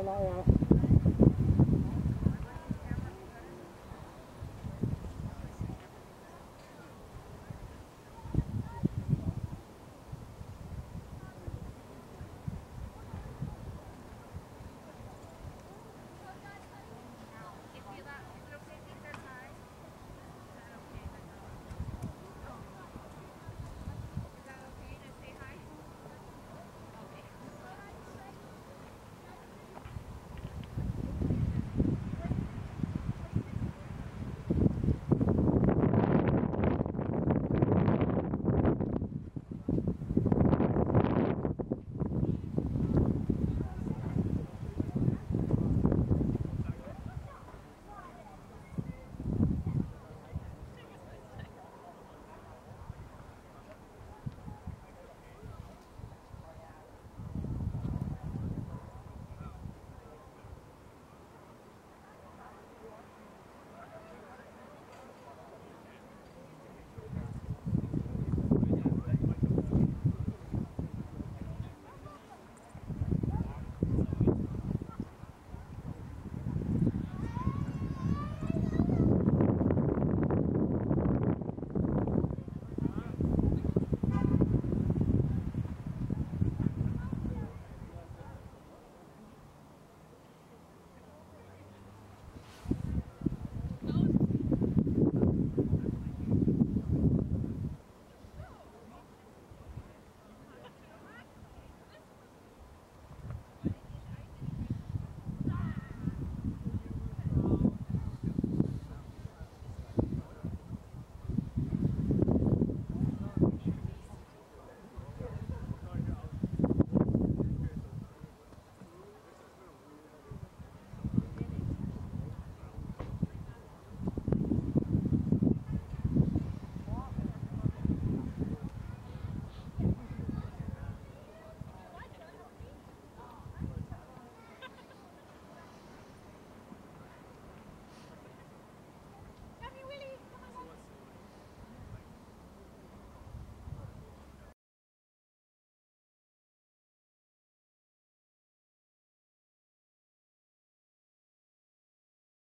Hello.